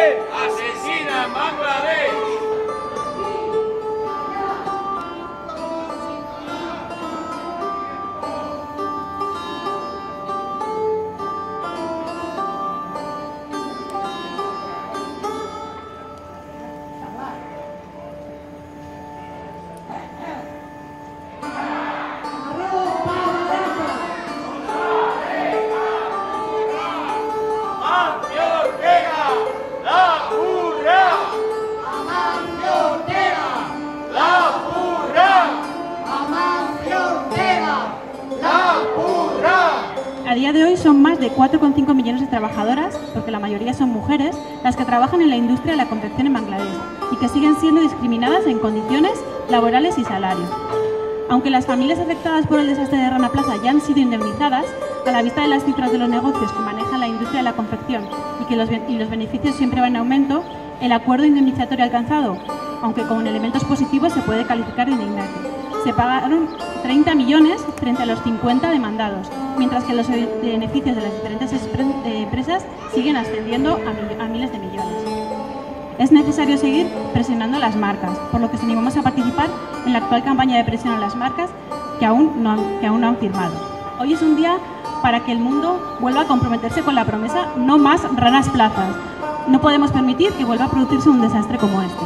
Asesina Bangladesh. A día de hoy son más de 4,5 millones de trabajadoras, porque la mayoría son mujeres, las que trabajan en la industria de la confección en Bangladesh y que siguen siendo discriminadas en condiciones laborales y salarios. Aunque las familias afectadas por el desastre de Rana Plaza ya han sido indemnizadas, a la vista de las cifras de los negocios que manejan la industria de la confección y que los, y los beneficios siempre van en aumento, el acuerdo indemnizatorio alcanzado, aunque con elementos positivos, se puede calificar de indignante. Se pagaron 30 millones frente a los 50 demandados, mientras que los be- beneficios de las diferentes eh, empresas siguen ascendiendo a miles de millones. Es necesario seguir presionando a las marcas, por lo que os animamos a participar en la actual campaña de presión a las marcas que aún no han, que aún no han firmado. Hoy es un día para que el mundo vuelva a comprometerse con la promesa no más ranas plazas. No podemos permitir que vuelva a producirse un desastre como este.